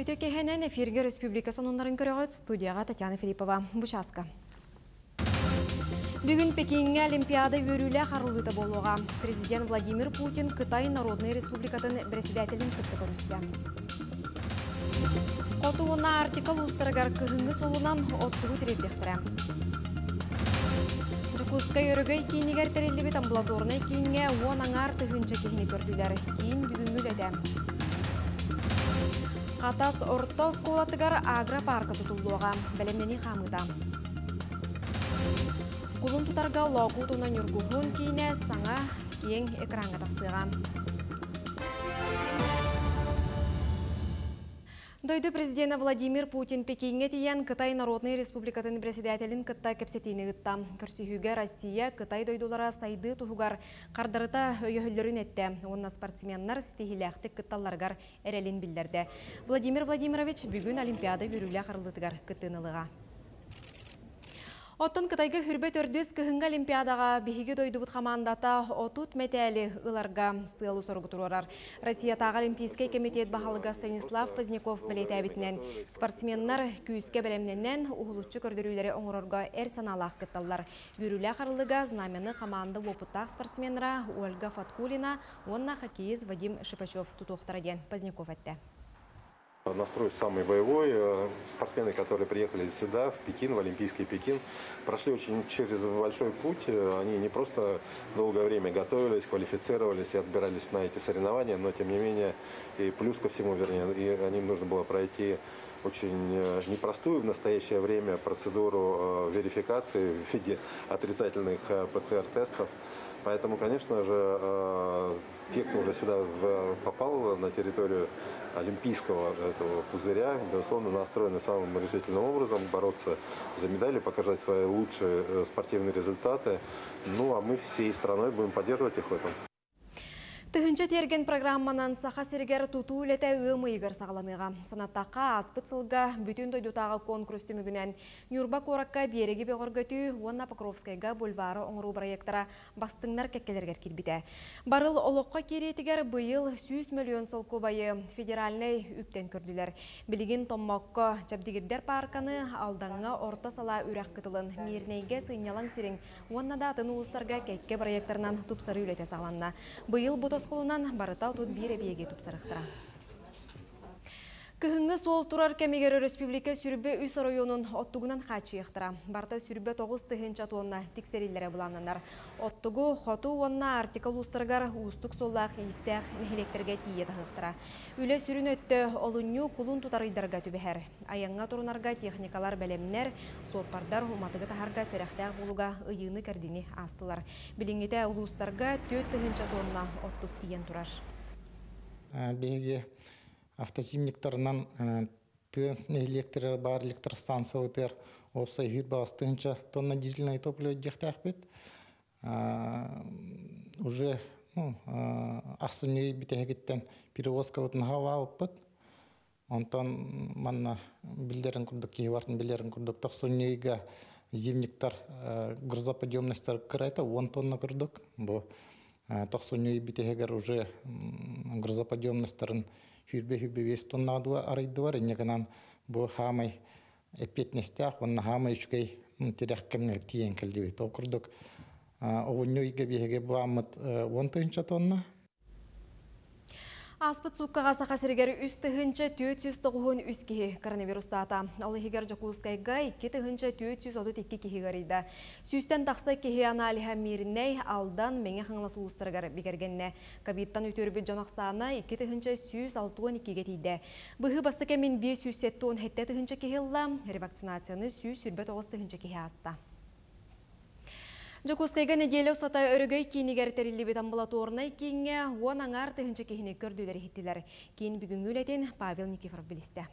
Өтекехенен эфирге республика сонунларын көрөгөт студияға Татьяна Филиппова. Бушаска. Бүгін Пекинге Олимпиада өрілі қарылыты болуға. Президент Владимир Путин Қытай Народный Республикатын председателін күтті көрісті. Қотуына артикал ұстырығар күхіңі солынан оттығы тірелдектірі. Жукуска өрігөй кейінігер тәрелі амбулаторны кейінге аңар кейіні көрділер. Кейін бүгін. Қатас орто сколатыгар агропарка тутулуға, бәлемнені қамыда. Кулун тутарга логу тунан юргухун кейіне саңа кейін экранға тақсыға. Дойды президент Владимир Путин Пекинге тиян Кытай Народный Республикатын председателин Кытай кепсетini гытта. Россия Кытай дойдулара сайды тухугар кардарыта өйөһөллөрүн этте. Онна спортсменнар стихилэхтик кытталларгар эрелин билдерди. Владимир Владимирович бүгүн Олимпиада бүрүлэ карылытыгар кыттынылыга. Оттон Кытайга хүрбет өрдүс кыһынга Олимпиадаға биһиги дойдубут командата отут метәлі ыларга сыылы соргутурар. Россия тағы Олимпийский комитет бахалыга Станислав Поздняков білетәбітінен. Спортсменнар күйіске бәлемненен ухулуччу көрдірүүлері оңырорга әр саналақ кытталлар. Бүрілі қарылыга знамені команда опыттақ спортсменра Ольга Фаткулина, онна хоккеист Вадим Шипачев тутуқтараден Поздняков әтті. Настрой самый боевой. Э, Спортсмены, которые приехали сюда, в Пекин, в Олимпийский Пекин, прошли очень через большой путь. Э, Они не просто долгое время готовились, квалифицировались и отбирались на эти соревнования, но тем не менее, и плюс ко всему, вернее, и им нужно было пройти очень э, непростую в настоящее время процедуру верификации в виде отрицательных ПЦР-тестов. Поэтому, конечно же, те, кто уже сюда попал на территорию олимпийского этого пузыря, безусловно, настроены самым решительным образом бороться за медали, показать свои лучшие э, спортивные результаты. Ну, а мы всей страной будем поддерживать их в этом. Тыгынча терген программанан саха сергер туту үлеті ұйымы игер сағаланыға. Санаттаққа аспыт сылға бүтін дойдутағы конкурс түмігінен Нюрба Коракка береги беғоргөтü Уанна Покровскайга бульвары оңыру проекттара бастыңнар кеккелергер кирбите. Барыл олыққа керетігер бұйыл 100 миллион сол көбайы федеральный үптен көрділер. Білігін томмаққа жабдигердер парканы алдаңға орта сала үрәк кытылын мирнейге сыйнялаң сирен Уаннада атын улыстарға кекке проекттарынан тупсары үлете сағаланна. Бұйыл қолынан барытау тут бире биеге тупсарықтыра. Кыһыңы сол турар кемегері республика сүрбе үс районун оттугунан хачыйықтыра. Барта сүрбе тоғыз тыхынча тонна тиксериллері бұлананар. Оттугу хоту онна артикал устаргар устук соллах истях нехелектерге тие тахықтыра. Үле сүрін өтті олунню кулун тутарыйдарга түбәһәр. Аянга турунарга техникалар бәлемнер, сопардар уматыгы тахарга серәхтәк булуга ыйыны кәрдини астылар. Билиңете улустарга төт тыхынча тонна оттук тиен турар. беге автозимниктарынан ты электр бар электростанция өтер опса хүр бастынча тонна дизельное топливо жехтәхбет уже ну ахсыны битегеттен перевозка өтін хава оппыт. Онтон манна билдерин курдук киевартын билерин курдук токсоннейга зимниктар грузоподъемностьтар кырайта он тонна курдук. Бу токсонней битегер уже грузоподъемностьтарын хүрбе хүрбе вес тонна дуа арайдуар иннегенан бу хамай эпетнестях онна хамай үчкей тиен келдиби токурдук овуннуйга биһиге бу аммыт он тонна. Аспыт суккаға сақа сіргері үс тыгынча 409 үс кихи коронавирус саата. Алы хигер жокускайга 2 тыгынча 432 кихи гарида. Сүйстен тақса кихи аналиха мириней алдан меңе хаңлас улустаргар бигергенне. Кабиттан үтөрбі жонақсана 2 тыгынча 162 ге тейді. Бұхы бастыке мен 5 110 хетте тыгынча кихилла, ревакцинацияны 100 сүрбе 9 тыгынча кихи аста. Жокускайга неделе усата өрөгөй кийинигер терилибит амбулаторнай кийинге уон аңар тыгынчы кихини көрдүлер хиттилер. Кийин бүгүн үлетин Павел Никифоров билисте.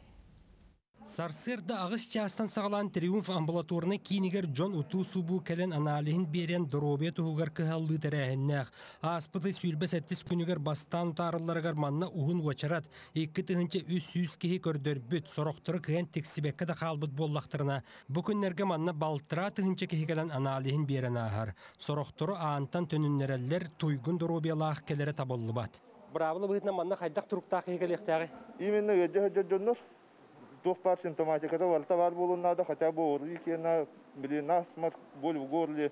Сарсырда ағыс частан сағалан триумф амбулаторны кейінігер Джон Уту субу кәлен аналихин берен дробе туғығар кыхалды тәрәхіннәқ. Аспыты сүрбе сәттіс күнігер бастан тарыларығар манна уғын уачарат. Екі тыхынча үс сүйіз кехи көрдөр бүт, сорықтыры кыған тексібеккі да қалбыт боллақтырына. Бүкіннерге манна балтыра аналихин берен ағар. Сорықтыры аантан табылы бат. Бравылы бұғытна манна қайдақ тұруқтақ. Именно жоннор. Тух бар симптоматикада валта бар болуннада хотя бы ору икена били насморк, боль в горле,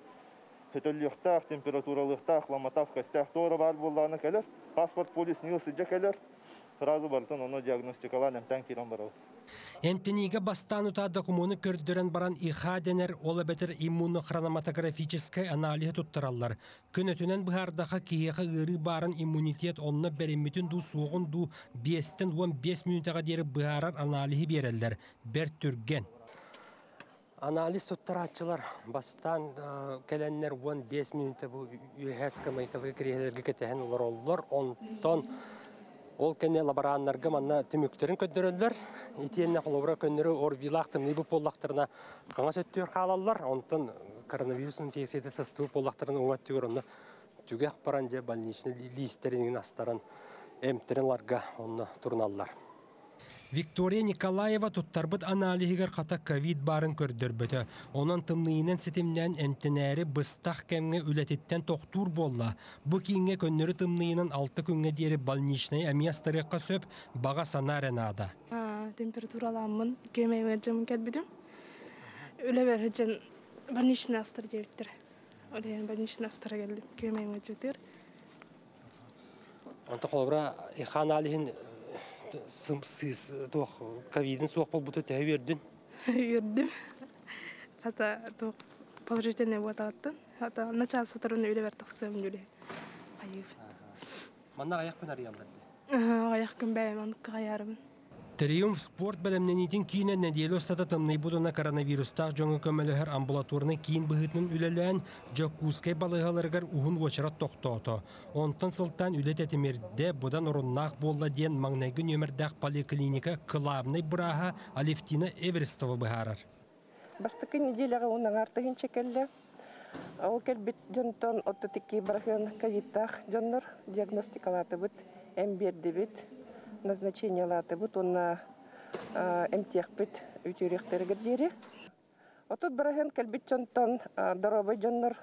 фетоллихтах, температуралыхтах, ламатав костях тора бар болланы келер. Паспорт полис нил сидже келер. Сразу бартын оны диагностикалан эмтен кирен барабыз. Эмтениге бастан утада кумуны көрдөрен баран иха денер ола бетер иммунохрономатографический анализ туттараллар. Күнөтүнен быхардаха киеха ыры барын иммунитет онны беремитин ду суғын ду 5-тен 15 минутага дери быхарар анализы береллер. Бер түрген. Анализ туттарачылар бастан келеннер 15 минута бу юхэска майкалга кирелерге кетehen олар оллар онтон Ол кене лабораннарга манна түмүктерин көддөрөллөр. Итиенне холобра көннөрү ор вилахтым нибу поллахтарына каңа сөттүр халаллар. Онтон коронавирус инфекциясы сыстуу поллахтарына уаттыгөр онна түгәк баран же больничный листеринин астаран эмтеринларга онна турналлар. Виктория Николаева туттарбыт анализигер қата ковид барын көрдөрбөтө. Онан тымныйынан сетимнен эмтенәри быстах кемге үлететтен тоқтур болла. Бу кийинге көннөрү тымныйынан алты күнгө диери больничный амиястарыqqa сөп бага санаренада. Температураламын көмейме жым келбидим. Үле бережен больничный астыр жептир. Олен больничный астыр келдим. Көмейме жутер. Онта холбра иханалихин сым сыз тох ковидин суох болбуту тәһи бердин Юрдим. Хата то положительный вот аттын. Хата начал сатырын үле бер тахсым жүле. Айып. манна аяк пен арияллар Аяк күн бәйман каярым. Триумф спорт бәлемненитин кийіне неделе остата тымный будына коронавирустақ жоңы көмөлөһөр амбулаторны кийин быһытын үлелән жоккускай балыгаларгар ухун уочарат тохтоото. Онтан сылтан үлет этимерде будан уруннақ болла диен маңнайгы нөмірдақ поликлиника клабный браха Алевтина Эверестова быһарар. Бастыкы неделяға оның артығын чекелі. Ол келбет жонтон оттотики барахын ковидтах жоннор диагностикалаты бұд, әмберді назначениялаты бұд, онна әмтек бұд, үтіректері дері. Отут барахын келбет жонтон даробы жоннор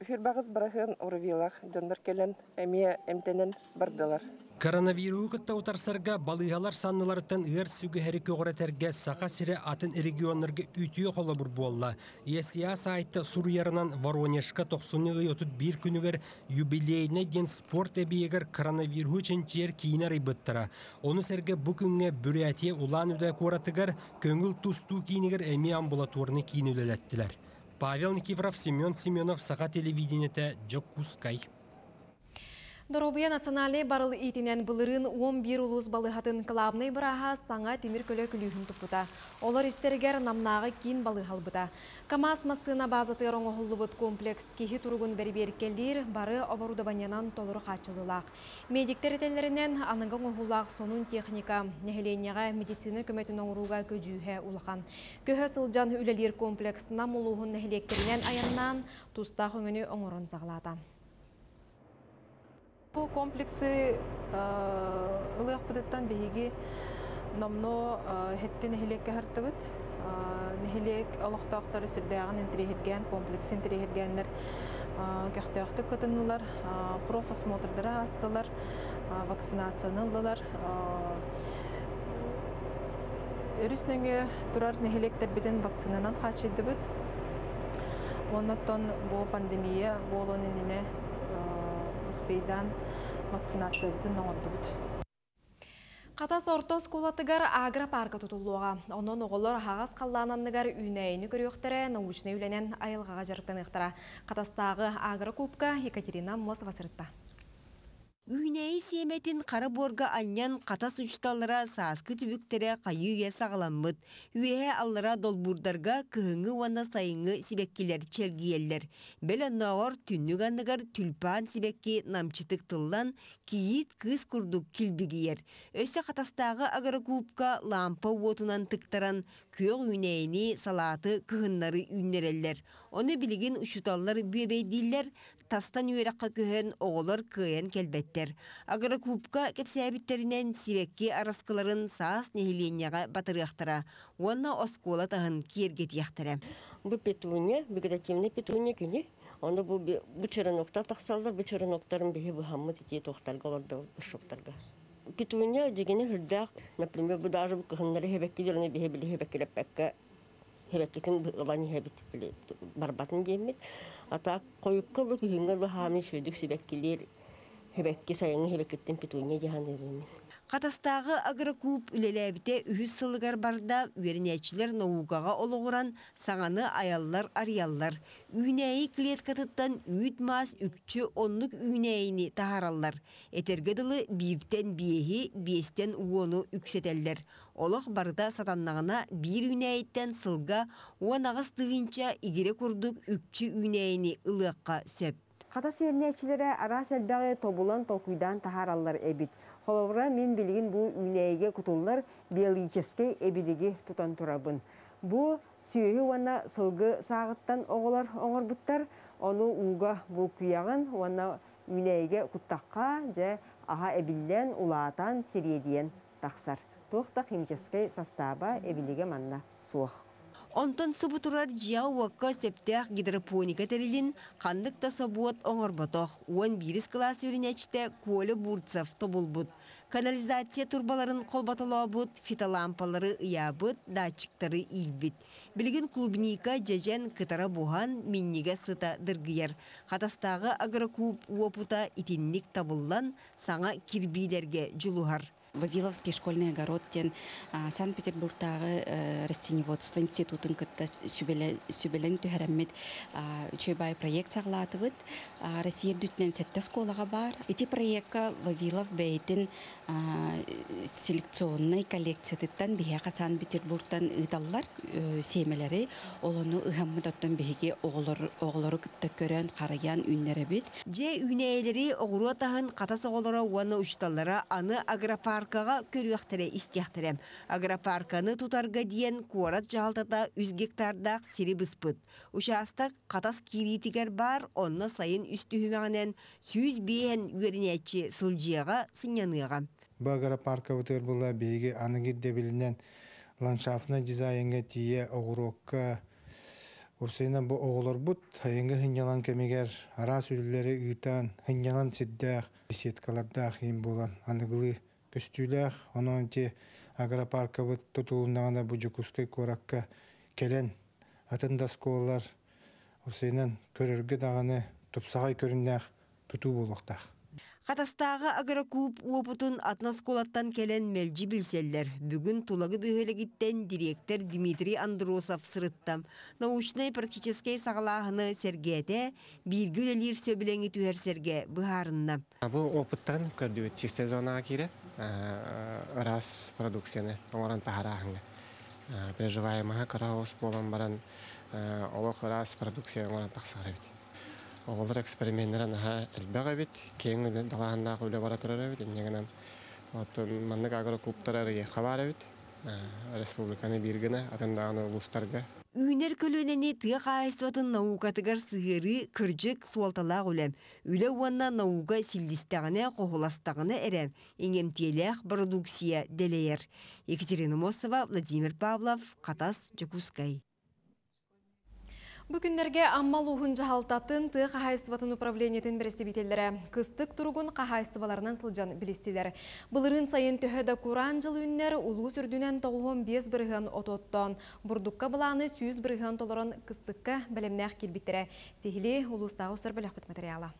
Хүрбағыз барахын урвилах жоннор келен әмия әмтенен бардылар. Коронавирус утарсарга балыгалар санныларыттан ыр сүгіхәрі көгіретерге сақа сире атын регионларга үтіе қолы бұр болла. ЕСИА сайты Сурьярынан Воронежка 91 күнігер юбилейне ден спорт әбиегер коронавирус үшін жер кейінер айбыттыра. Оны сәрге бұ күнге бүрәтие улан үдә көратыгар көңіл тусту кейінігер әме амбулаторны кейін үлелеттілер. Павел Никифоров, Семен Семенов, Сақа телевидениеті Джокускай. Доробия национальный барыл итинен былырын 11 улус балыхатын клабный быраха саңа темир көлі күлігін тұппыта. Олар истергер намнағы кин балыхал бұта. КамАЗ масына базаты роңы комплекс кихи тұрғын бәрбер келдер бары оборудованиянан толыры қачылылақ. Медиктер етелерінен аныңғы оғылақ сонун техника нәхеленияға медицина көметін оңыруға көжүйе улахан. Көхі сылжан үлелер комплексына мұлуғын нәхелектерінен аяннан тұстақ өңіні оңырын сағылады. Бұл комплексы ылық бұдыттан бейгі номно хеттен нехилек кәһәртібіт. Нехилек олықтақтары сүрдәғін интрихерген, комплекс интрихергенлер кәхтәқті көтінілер, профосмотрдары астылар, вакцинациянылылар. Өрісніңі тұрар нехилектер біден вакцинанан қачыды бұд. Оннаттан бұл пандемия болуын иніне вакцинация катас орто скулатыгар агропаркы паркы онон оголор агас калланындыгар үнйни көрүөхтере научный үленен айылгагажартыытара катастагы агрокубка екатерина мосова сырытта. Үйнәйі семетін қара борға аннян қатас ұчталыра саскы түбіктері қайыуя сағаламмыд. Үйе аллара долбурдарға кығыңы вана сайыңы сибеккелер чергиеллер. Бәлі науар түнніганныгар түлпан сибекки намчытык тыллан киит кыз күрдік килбигиер. Өсі қатастағы агрокубка лампа уотунан тыктаран көң үйнәйіні салаты кығыннары үннереллер. Оны білген ұшуталлар бүйебейдиллер, тастан үйераққа көхен оғылар кыйын келбеттер. Агара кубка кепсәбиттерінен сирекке араскыларын саас нехиленияға батырықтыра. Онна оскола тағын кергет яқтыра. Бу петуния, вегетативный петуния күні. Оны бу бу череноктар тақсалдар, бу череноктарын бихи бу хаммы тити тоқтарға оларды бушоктарға. петуня дегені хүрдәк, например, бу даже бу кыһыннары хебекки дөрөне бихе биле хебеккилеп бәккә хебеккитин ылан хебит биле барбатын демит. Ата койукка бу кыһынга бу хами шөйдүк сибеккилер хебекки сайын хебеккиттен петуня жахан дебин. Қатастағы агрокуб үлеләбіте үхіс сылығар барда үйерінәчілер науғаға олығыран саңаны аяллар арияллар. Үйнәйі клеткатыттан үйт мас үкчі онлық үйнәйіні тахараллар. Этергеділі биіктен биехи, биестен уону үксетелдер. Олық барда сатаннағына бір үйнәйттен сылға, уан ағыс дығынча игере күрдік үкчі үйнәйіні ылыққа сөп. Қата сүйернәчілері ара сәлбәғі тобулан толкуйдан тахараллар әбит. Холовра мен билигин бу үнәйге кутуллар биологический эбидиги тутан турабын. Бу сүйөһү вана сылгы сағыттан оғылар оңорбуттар, оны уга бу күйяган вана үнәйге куттаққа же аха эбиллен улаатан сериедиен тақсар. Туақта химический состава эбилиге манна суох. Онтон субутурар жияу уакка сөптәк гидропоника терилин қандық та собуот оңорботох. Уан бирис класс үрінәчті Коля Бурцев тобулбут. Канализация турбаларын қолбатылабыт, фитолампалары ыябыт, датчиктары илбит. Билген клубника жежен кытара бухан минниге сыта дыргыяр. Хатастағы агрокуб уопута итинник табыллан саңа кирбилерге жулухар. Вавиловский школьный огород тен а, Санкт-Петербургтағы э, растениеводство институтын кытта сүбелен түһәрәммит чөйбай проект сағлатыбыт. Россия дүтнен сәтті сколаға бар. Эти проектка Вавилов бәйтін селекционный коллекциятыттан бияқа Санкт-Петербургтан ыталлар э, семелері олону ыхаммыдаттан биһиги оғлору кытта көрөн қараян үннері бит. Же үнәйлері оғыру атағын қатас оғылары уаны ұшталары аны агропаркаға көріяқтірі истияқтірем. Агропарканы тутарға диен куарат жағалтата 100 гектардақ сири бұспыт. Участық қатас киритигер бар, онна сайын үстүхімәңінен сүйіз бейен үйерінетші сылжияға сыняныға. Бұл агропарка өтер бұла бейге анығыдде білінен ландшафтына дизайнға тие оғырокка Урсайна бу оғылар бұт, хайынғы хынялан кемегер, ара сүлілері ұйтан, хынялан сиддәқ, сеткалардақ ем болан, анығылы көстүйләқ, онын те агропарка бұ жүкускай коракка келен, атында сколалар, урсайнан көріргі дағаны тұпсағай көріннәқ тұту болуқтақ. Қатастағы агрокуб уопутун атнасколаттан келен мелжи билселлер. Бүгін тулагы бөхөлегіттен директор Дмитрий Андросов сырыттам. Научный практический сағалағыны сергеде биргүл элир сөбілеңі түһәрсерге бұхарынна. Бұл опыттан көрдүбүт чисте зонаға кире раз продукцияны оңоран тахарахыңга. Приживаемага караос болан баран олох раз продукция оңоран тахсара бит. Олар эксперименттер аха элбега бит, кең далаһында үле бара турар бит, иннегенем. Отын маннык агро клубтары хабар бит. Республиканы биргене атындагы улустарга Үйнер көлөнені тыға қайсыватын наукатыгар сығыры кыржык суалталақ үлем. Үлі уанна наука силдистағыны қоғыластағыны әрем. Иңемтелек продукция делеер. Екатерина Мосова, Владимир Павлов, Қатас, Джакускай. Бүкіндерге аммал уғын жағалтатын ты қағайыстыбатын управлениетін бірестебетелері кыстық тұрғын қағайыстыбаларынан сылжан білістелер. Бұлырын сайын төхеді Куран жыл үннер ұлу сүрдінен тоғын 5 бірғын ототтан. Бұрдыққа бұланы 100 бірғын толырын кыстыққа білімнәқ келбеттері. Сехілі ұлыстағы ұстар материалы.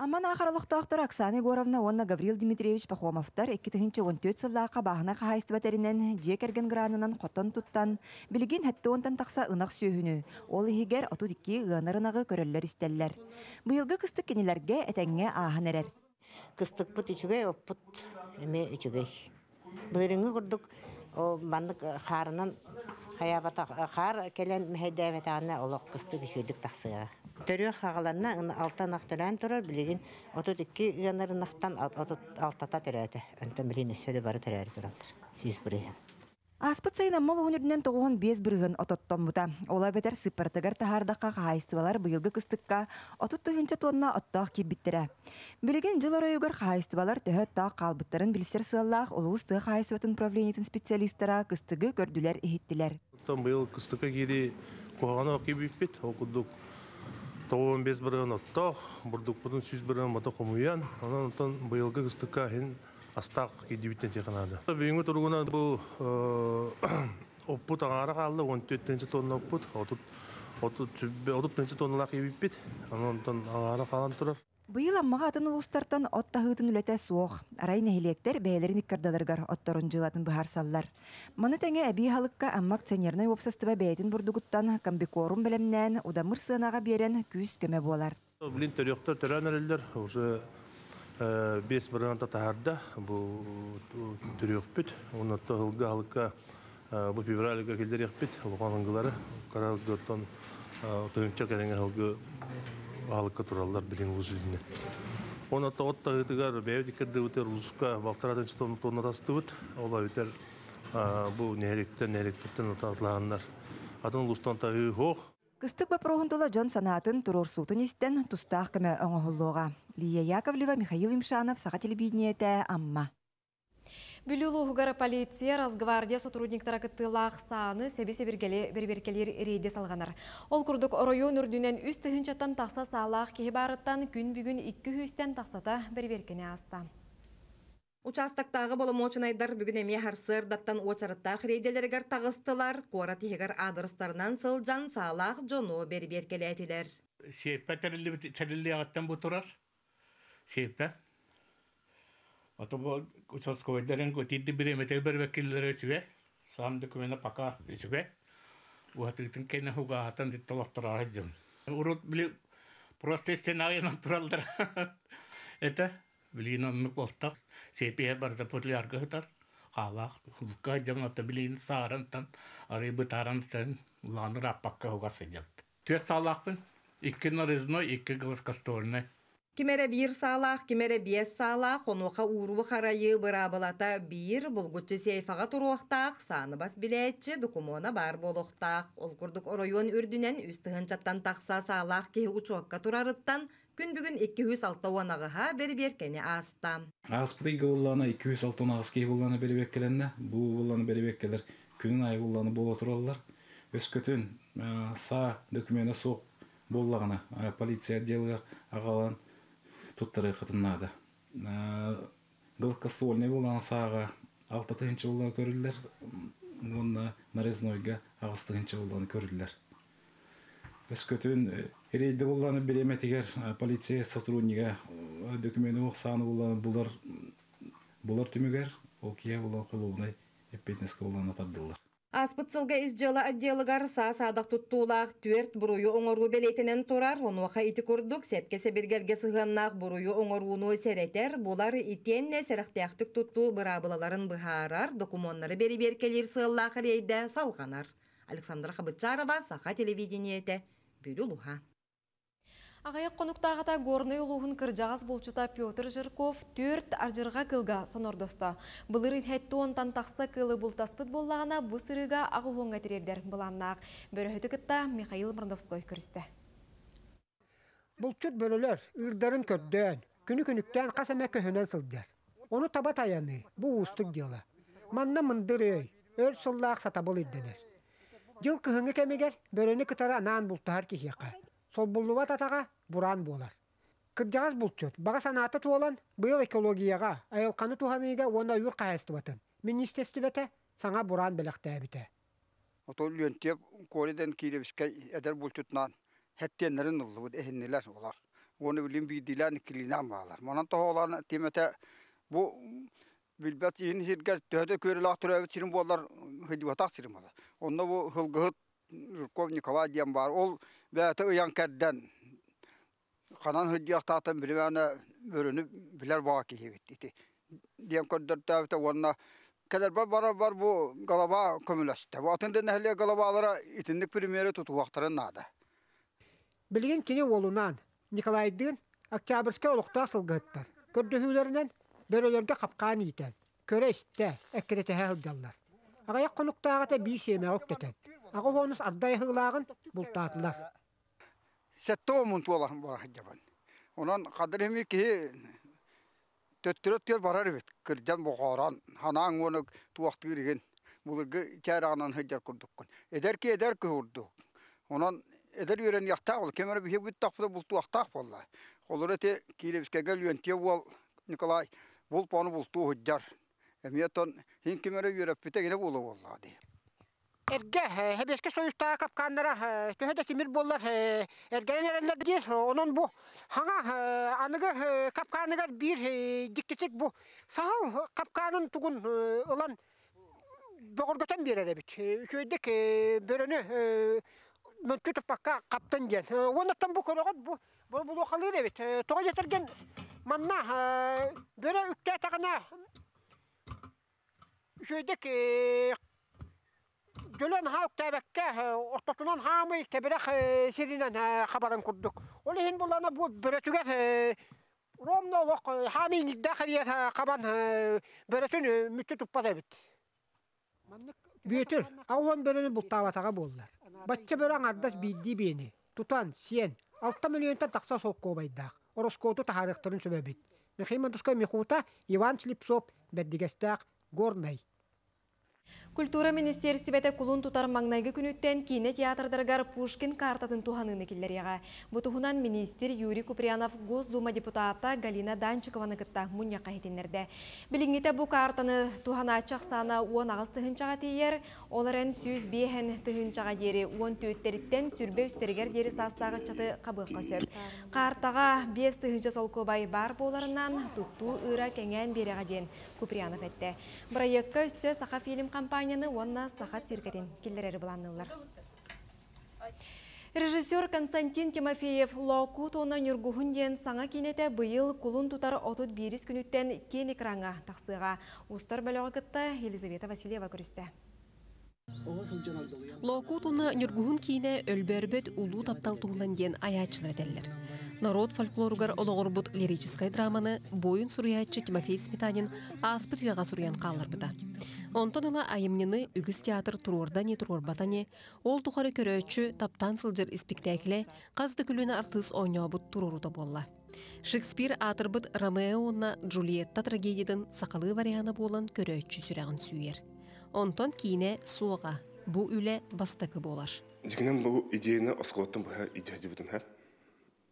Аман ахаралықтақтар Оксана Егоровна, онна Гаврил Дмитриевич Пахомовтар 2014 сыллақа бағына қағайыстыбатерінен жекерген гранынан қоттан тұттан, білген хәтті онтан тақса ынақ сүйіні. Ол егер оту дикки ғанарынағы көрілер істеллер. Бұйылғы кыстық кенелерге әтәңе ағын әрер. Кыстық бұт үчіге, оппыт әме үчіге. Бұйрыңы құрдық, о мандық қарынан хаябата қар келен мәхәдәветаны олық кыстық үшедік тақсыға. Төрөк хағаланна ын алтан ақтыран тұрар білеген отут икки ганарынақтан алтата төрәті. Önтен білген өссөді бары төрәри тұралдар. Сүйіз бұрыйын. Аспыт сайын аммал уһунерден тоғын без бірғын ототтон бұта. Ола бетер сыппартыгар тахардаққа қағайыстывалар бұйылғы кыстыққа отут тұхынча тонна оттақ. Білеген жыл орайығыр қағайыстывалар төхөт тақ қалбыттарын білістер сыллақ олуыз тұғы қағайыстыватын правлениетін специалистара кыстығы көрділер ехеттілер. Бұйыл кыстыққа кейде қоғаны оқи оқыдық тоғын без бірін оттақ, бұрдық бұдың сүз бірін бата қомуян, онан отан бұйылғы кыстыққа хен астақ кидибиттен теканады. Бүгүнкү тургуна бу оппут аңара калды 14 тонна оппут. Отут отут отут тонна кибиппит. Онтон аңара калан турар. Быйыл аммаға атын улустартан от тахытын үләтә суох. Арай нәһилектер бәйләрин иккардаларгар отторун жилатын быһар саллар. Маны тәңе әби халыкка амма акционерный опсастыба бәйтин бурдугуттан комбикорум белемнән удамыр сынага берен күз көмө болар. Блин, төрөктөр төрәнерлер уже татарда бу халыкка тураллар билин узулине. Оны та отта гытыгар бәйдик кедде үтер узка балтыратын тонна тонна тастыбыт. Ола үтер бу нәлектен нәлектен татлаганнар. Атын лустан та хох. Кыстык Джон санатын турор сутун истен тустаах кеме оңоһуллуга. Лия Яковлева, Михаил Имшанов, Саха телевидениете, Амма. Бүлілуғығар полиция Росгвардия сотрудниктара кыттылақ саны сәбі себергелі берберкелер рейде салғанар. Ол күрдік оройон үрдінен үст түхінчаттан тақса салақ кейі барыттан күн бүгін 200-тен тақсата берберкене аста. Участактағы болымочын айдар бүгін әме харсыр даттан очарыттақ рейделергер тағыстылар, кора тегер адырыстарынан сылжан салақ жону берберкелі әтілер. Сеппә тәрілі ағаттан бұ тұрар. Otobo usos kuvvetlerin kutiddi biri meteber vekilleri süve. Sam dökümene paka süve. Bu hatıktın kene huga hatan dittalahtara hacım. Urut bili prostesten ayınan turaldır. Ete bilin anlık oltak. Sepiye barda putli argıhtar. Kala hukka hacım ata bilin sağırıntan. Arayı bıtarıntan. Ulanır apakka huga sıcak. Tüye sağlak bin. İki narizno, iki kılıç kastorunu. Кимере бир салах, кимере биес салах, онуха уру харайы бырабылата бир, булгуччы сейфаға туруақтақ, саны бас билетчі докумона бар болохтақ. Ол күрдік оройон үрдінен үстіғын чаттан тақса салах кеhi учуаққа турарыттан, күн бүгін 206 онағыға бер беркені аста. Аспыды ғылланы 206 онағыз кей бері беккеленді, бұл ғылланы бері беккелер күнін ай ғылланы бола тұралар. Өз көтін са докумені соқ боллағына полиция делға ағалан туттары кытыннады. Гылыкка ствольный болған онна нарезнойга ағыстығынчы болған көрілдер. Өз көтін ерейді болғаны береметігер полиция сотруднига документі оқсаны болған бұлар бұлар түмігер, ол кия. Аспытсылга изжала отделыгар саа садақ туттуулақ түерт буруйу оңору белетенен турар, онуаха ити курдук сепке себиргелге сыгыннақ буруйу оңорууну серетер, булар итенне серехтяқтык тутту бырабылаларын быхарар, докумоннары бери беркелер сыыллақ рейді салғанар. Александра Хабытчарова, Саха телевидениете, Бүлі Ағайық қонуқтағыта горны ұлуғын кіржағыз болчута Петр Жирков төрт аржырға кылға сонордоста. Бұлырын хәтті онтан тақса кылы бұлтаспыт боллағына бұ сырыға ағы хоңға тірердер бұланнақ. Бөрі Михаил Мырдовской көрісті. Бұлчут бөлілер ұрдарын көрден, күні күніктен қасаме көхінен сылдар. Оны таба таяны, бұ ұстық дела. Манна мындыр өй, өр сыллақ сатабыл идденер. Жыл көхіңі кемегер, бөріні кытара анаан бұлтағар кихеқа. Сол бұллуа татаға буран болар. Кыржағыз бұлчут, баға санаты туолан, бұйыл экологияға, айылқаны туханыйға оны үйір қайысты батын. Министерсті бәті саңа буран біліқті әбіті. Отол үйентеп, кейлебіске әдер бұлчутнан, хәттенлерін ұлды бұд әхіннелер олар. Оны білім бейдилер килинан бағалар. Монан тоғаларны темете bu bilbet yeni hirger töhde körelak türevet sirin bollar hıdivatak sirin bollar. Onda bu hılgıhıt Rukov Nikolay diyen var. Ol bäte uyan kerden. Kanan hıdiyak tahtın biri bana börünü biler vaki hevit iti. Diyen koddur tavta onna kadar bar bar bar bu galaba komülaştı. Bu atında nehliye galabalara itinlik primeri tutu vaktarın nada. Bilgin kini olunan Nikolaydın Oktyabrska olukta sılgıhıttar. Kördühülerinden börölerge kapkan iten. Köre iste, girgin. Bulurgu çayranan haccar kurduk. Eder ki eder ki hurduk. Onan eder yören yaktaq ol. Kemer bir hep taqfıda bultu yaktaq vallahi. Olur ete kiyle biske gel yöntiye wal Nikolay Бул пону булту худжар. Эмиятон хин булла эрелер дис онон бу хаңа аныгы капканыгар бир диктетик бу сахал капканын тугун ылан богорготан берер бит шөйдек бөрөнө мөнтү тупакка каптан ден онаттан бу көрөгөт бу бу бу халыр бит тога жетерген манна бөрө үктә тагына шөйдек Дөлөн хаук тәбәккә ортотунан хамый кеберәк сиринен хабарын курдук. Ол һин булана бу бөрөтүгә ромно лок хамый бит. Бүйетер, ауан бөрөне бултаватага боллар. Бачча бөрәң ардас бидди бени. Тутан, сиен, 6 миллионтан такса сокко байдак. Ороскоту тахарыктырын сөбәбит. Мехиман мехута Иван Слепцов бәддигәстәк горнай. Культура министерствете кулун тутар маңнайгы күнүттен кине театрдаргар Пушкин картатын туханыны киллерияга. Бутухунан министр Юрий Куприянов Госдума депутата Галина Данчикованы кытта кахитиннерде. Билиңите бу картаны туханачак сана 10 агыс тыгынчага тиер, оларын сүз бехен тыгынчага дери 10 төттериттен сүрбе үстергер дери састагы чаты кабыкка сөп. Картага 5 тыгынча солкобай бар боларынан тутту ыра кеңен берега ден Куприянов этте. Проектка үстө саха фильм компанияны онна сахат сиркетин келдерері бұланылар. Режиссер Константин Тимофеев Локу тона нүргухунден саңа кенете бұйыл кулун тутар отут бирис күніттен кен экранға тақсыға. Устар бөліға кітті Елизавета Васильева көрісті. Локу туна нүргухун кийне өлбөрбөт улуу таптал тугунан ден аячылар эделлер. Народ фольклоругар ологорбут лирической драманы бойын суруячы Тимофей Сметанин аспыт уяга суруян қаларбыда. Онтон ыла айымнины үгіз театр турорда не турорбатане, ол тухары көрөөчү таптан сылжыр спектакле қазды күліні артыс ойнабыт туроруда болла. Шекспир атырбыт Ромеона Джульетта трагедиядын сақалы варианы болан көрөөчү сүрәғын сүйер. Онтон кийне суға, бу үле бастакы болар. Жигинен бу идеяны осколоттан бу идея дебутум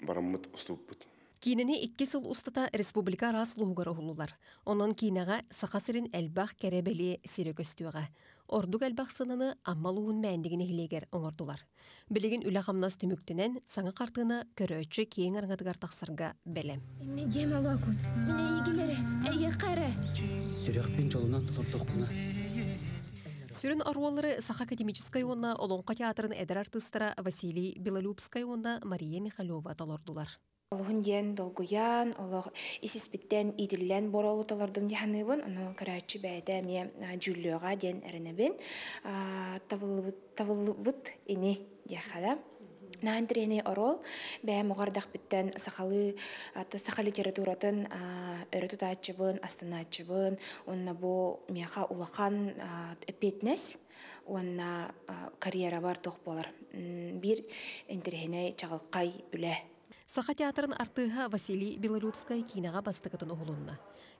Бараммыт уступпут. Кинени икки сыл устата республика рас лугара хулулар. Онон кинага сахасырын әлбах кәребели сире көстүгә. Ордук әлбах сынаны аммалуун мәндигини хилегер оңордулар. Билигин үле хамнас түмүктенен саңа картына көрөөчү кең аргатыгар таксарга белем. Эмне демалакун? Эмне игилере? Эйе кара. Сүрөкпен жолунан тутуптукуна. Сүрін оруолары Саха академической онна Олонқа театрын эдер артыстара Василий Белолюбскай онна Мария Михайлова талордулар. Олғын ден долгуян, олық исиспиттен идиллен боролу талардым диханыбын, оны көрәтші бәйді ме жүллөға ден әрінебін. Тавылыбыт ини дияқада. Наан тирени орол бෑ моғардақ бүттен сақалы саха литературатын өрі тұтатчыбын, астанатчыбын, онна бу меха улақан эпетнес, онна карьера бар тоқ болар. Бир интерхене чағылқай үле Саха театрын артыға Василий Белорусскай кинаға бастықытын оғылынна.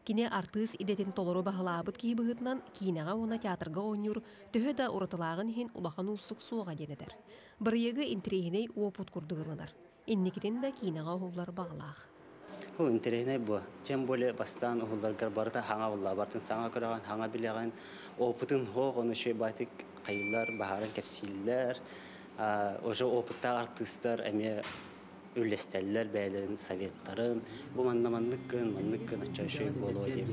Кине артыс идетін толору бағалабыт кейбігітнан кинаға оны театрға ойнюр төхі да ұратылағын хен улахан ұстық суға денедер. Бірегі интригіней опыт күрдігілінар. Инникітен да кинаға оғылар бағалақ. Ху интерегне бу. Чем более бастан оғыларгар барыта хаңа болла. Бартын саңа көраған, хаңа білеген опытын хоқ, оны шөй батик қайылар, бағарын кәпсилер. Уже опытта артыстар әме үлестәлләр бәйләрен, советтарын, бу маннаманныккын, манныккын ачашый болуы дип.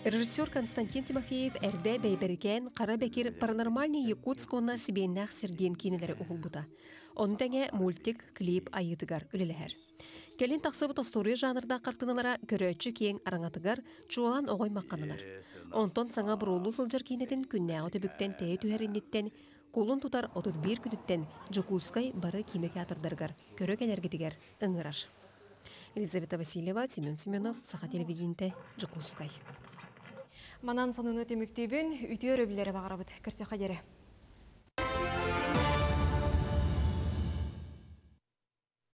Режиссер Константин Тимофеев әрді бәйберген Қара Бекир паранормальный Якутск онна сибеннақ сирден кинелері ұғылбыта. Он тәңе мультик, клип айытыгар үліләхәр. Келин тақсыбыт история жанрда қартыналара көрөтчі кең араңатыгар чуалан оғой маққанылар. Онтон саңа бұрулу сылжар кинетін күнне өтөбүктен тәйі түһәріндеттен Кулун тутар 31 күнүттен Жукускай бары кинотеатрдаргар көрөк энергетигер ыңырар. Елизавета Васильева, Семен Семенов, Саха телевидениете, Жукускай. Манан сонуну теміктейбін, үтер өбілері бағарабыд. Көрсе қадері.